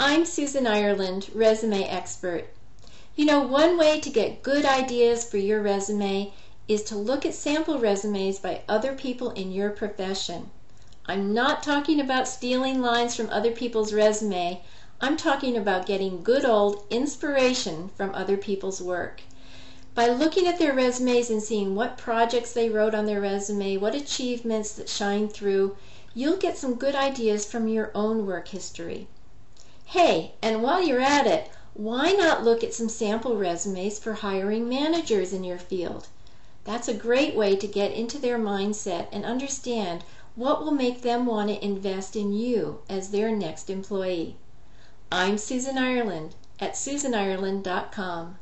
I'm Susan Ireland, resume expert. You know, one way to get good ideas for your resume is to look at sample resumes by other people in your profession. I'm not talking about stealing lines from other people's resume. I'm talking about getting good old inspiration from other people's work. By looking at their resumes and seeing what projects they wrote on their resume, what achievements that shine through, you'll get some good ideas from your own work history. Hey, and while you're at it, why not look at some sample resumes for hiring managers in your field? That's a great way to get into their mindset and understand what will make them want to invest in you as their next employee. I'm Susan Ireland at susanireland.com.